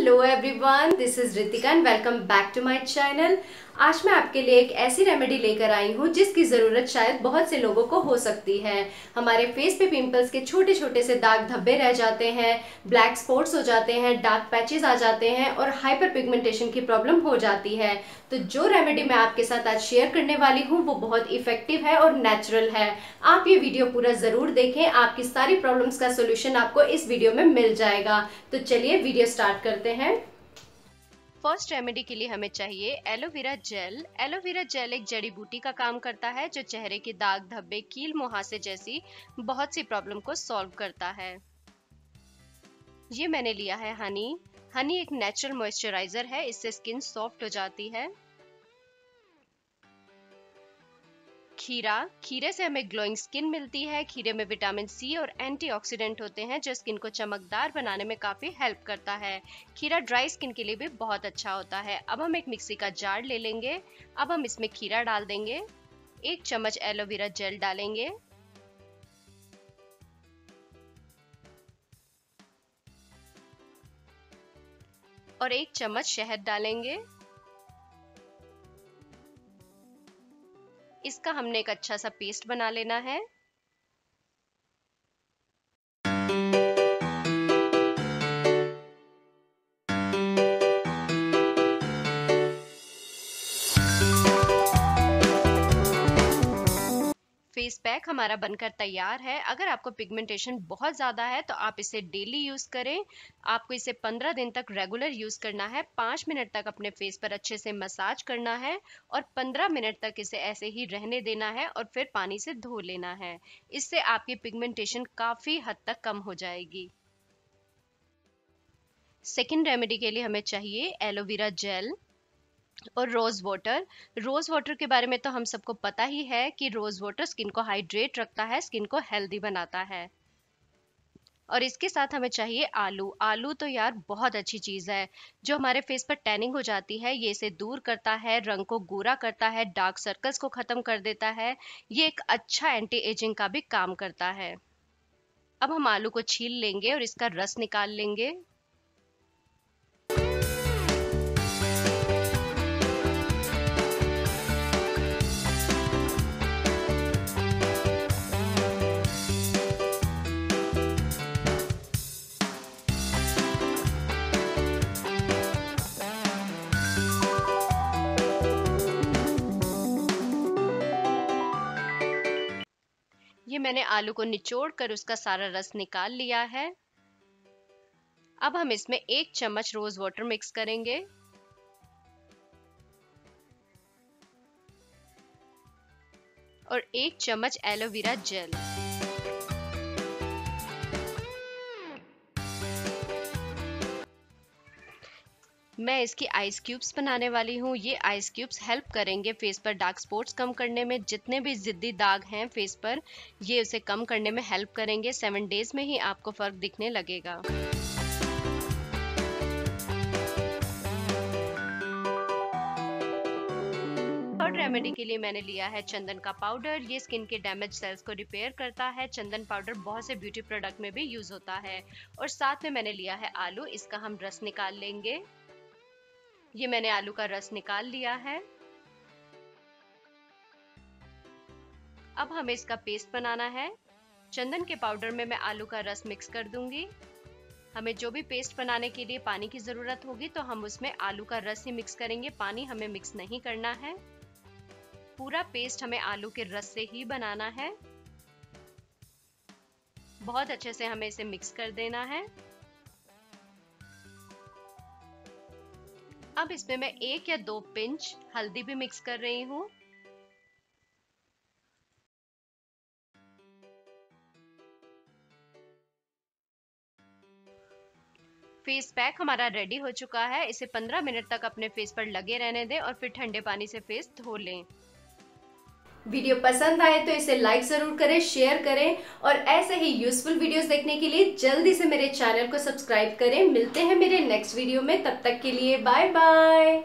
Hello everyone, this is Ritika and welcome back to my channel. आज मैं आपके लिए एक ऐसी रेमेडी लेकर आई हूँ, जिसकी ज़रूरत शायद बहुत से लोगों को हो सकती है। हमारे फेस पे पिंपल्स के छोटे छोटे से दाग धब्बे रह जाते हैं ब्लैक स्पॉट्स हो जाते हैं डार्क पैचेस आ जाते हैं और हाइपर पिगमेंटेशन की प्रॉब्लम हो जाती है। तो जो रेमेडी मैं आपके साथ आज शेयर करने वाली हूँ, वो बहुत इफ़ेक्टिव है और नेचुरल है। आप ये वीडियो पूरा ज़रूर देखें, आपकी सारी प्रॉब्लम्स का सोल्यूशन आपको इस वीडियो में मिल जाएगा। तो चलिए वीडियो स्टार्ट करते हैं। फ़र्स्ट रेमेडी के लिए हमें चाहिए एलोवेरा जेल एलोवेरा जेल एक जड़ी बूटी का काम करता है, जो चेहरे के दाग, धब्बे, कील, मुहासे जैसी बहुत सी प्रॉब्लम को सॉल्व करता है। ये मैंने लिया है हनी हनी एक नेचुरल मॉइस्चराइजर है, इससे स्किन सॉफ्ट हो जाती है। खीरा, खीरे से हमें ग्लोइंग स्किन मिलती है, खीरे में विटामिन सी और एंटीऑक्सीडेंट होते हैं, जो स्किन को चमकदार बनाने में काफ़ी हेल्प करता है। खीरा ड्राई स्किन के लिए भी बहुत अच्छा होता है। अब हम एक मिक्सी का जार ले लेंगे। अब हम इसमें खीरा डाल देंगे। एक चम्मच एलोवेरा जेल डालेंगे। और एक चम्मच शहद डालेंगे। इसका हमने एक अच्छा सा पेस्ट बना लेना है। फेस पैक हमारा बनकर तैयार है। अगर आपको पिगमेंटेशन बहुत ज़्यादा है तो आप इसे डेली यूज़ करें। आपको इसे 15 दिन तक रेगुलर यूज़ करना है। 5 मिनट तक अपने फेस पर अच्छे से मसाज करना है और 15 मिनट तक इसे ऐसे ही रहने देना है और फिर पानी से धो लेना है। इससे आपकी पिगमेंटेशन काफ़ी हद तक कम हो जाएगी। सेकेंड रेमेडी के लिए हमें चाहिए एलोवेरा जेल। और रोज़ वाटर रोज़ वाटर के बारे में तो हम सबको पता ही है कि रोज़ वाटर स्किन को हाइड्रेट रखता है स्किन को हेल्दी बनाता है। और इसके साथ हमें चाहिए आलू। आलू तो यार बहुत अच्छी चीज़ है, जो हमारे फेस पर टैनिंग हो जाती है, ये इसे दूर करता है, रंग को गोरा करता है डार्क सर्कल्स को ख़त्म कर देता है, ये एक अच्छा एंटी एजिंग का भी काम करता है। अब हम आलू को छील लेंगे और इसका रस निकाल लेंगे। मैंने आलू को निचोड़ कर उसका सारा रस निकाल लिया है। अब हम इसमें एक चम्मच रोज वाटर मिक्स करेंगे। और एक चम्मच एलोवेरा जेल। मैं इसकी आइस क्यूब्स बनाने वाली हूँ। ये आइस क्यूब्स हेल्प करेंगे फेस पर डार्क स्पॉट्स कम करने में। जितने भी ज़िद्दी दाग हैं फेस पर, ये उसे कम करने में हेल्प करेंगे। सेवन डेज़ में ही आपको फ़र्क दिखने लगेगा। रेमेडी के लिए मैंने लिया है चंदन का पाउडर ये स्किन के डैमेज सेल्स को रिपेयर करता है। चंदन पाउडर बहुत से ब्यूटी प्रोडक्ट में भी यूज़ होता है। और साथ में मैंने लिया है आलू। इसका हम रस निकाल लेंगे। ये मैंने आलू का रस निकाल लिया है। अब हमें इसका पेस्ट बनाना है। चंदन के पाउडर में मैं आलू का रस मिक्स कर दूँगी। हमें जो भी पेस्ट बनाने के लिए पानी की ज़रूरत होगी तो हम उसमें आलू का रस ही मिक्स करेंगे। पानी हमें मिक्स नहीं करना है। पूरा पेस्ट हमें आलू के रस से ही बनाना है। बहुत अच्छे से हमें इसे मिक्स कर देना है। अब इसमें मैं एक या दो पिंच हल्दी भी मिक्स कर रही हूँ। फेस पैक हमारा रेडी हो चुका है। इसे 15 मिनट तक अपने फेस पर लगे रहने दें और फिर ठंडे पानी से फेस धो लें। वीडियो पसंद आए तो इसे लाइक ज़रूर करें शेयर करें और ऐसे ही यूजफुल वीडियोस देखने के लिए जल्दी से मेरे चैनल को सब्सक्राइब करें। मिलते हैं मेरे नेक्स्ट वीडियो में, तब तक के लिए बाय बाय